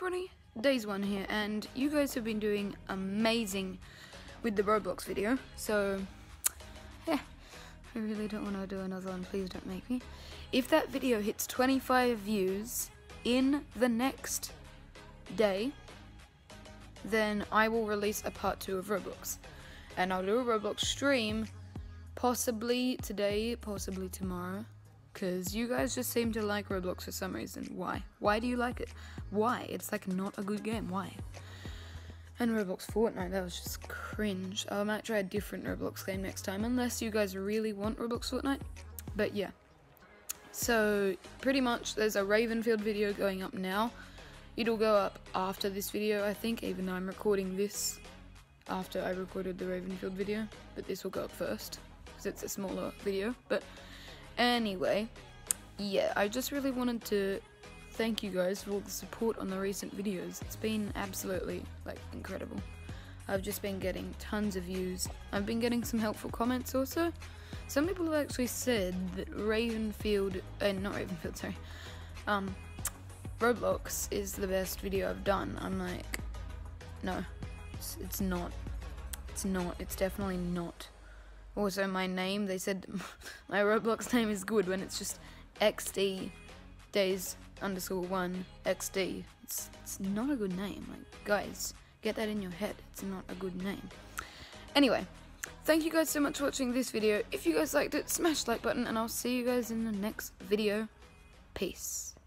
everybody, Days One here, and you guys have been doing amazing with the Roblox video, so, yeah, I really don't want to do another one, please don't make me. If that video hits 25 views in the next day, then I will release a part 2 of Roblox, and I'll do a Roblox stream, possibly today, possibly tomorrow, because you guys just seem to like Roblox for some reason. Why? Why do you like it? Why? It's like not a good game. Why? And Roblox Fortnite, that was just cringe. I might try a different Roblox game next time, unless you guys really want Roblox Fortnite. But yeah. So, pretty much, there's a Ravenfield video going up now. It'll go up after this video, I think, even though I'm recording this after I recorded the Ravenfield video. But this will go up first, because it's a smaller video. But Anyway, yeah, I just really wanted to thank you guys for all the support on the recent videos. It's been absolutely, like, incredible. I've just been getting tons of views. I've been getting some helpful comments also. Some people have actually said that Ravenfield, uh, not Ravenfield, sorry, um, Roblox is the best video I've done. I'm like, no, it's, it's not. It's not. It's definitely not. Also, my name, they said my Roblox name is good when it's just XD days underscore one XD. It's, it's not a good name. Like, guys, get that in your head. It's not a good name. Anyway, thank you guys so much for watching this video. If you guys liked it, smash like button, and I'll see you guys in the next video. Peace.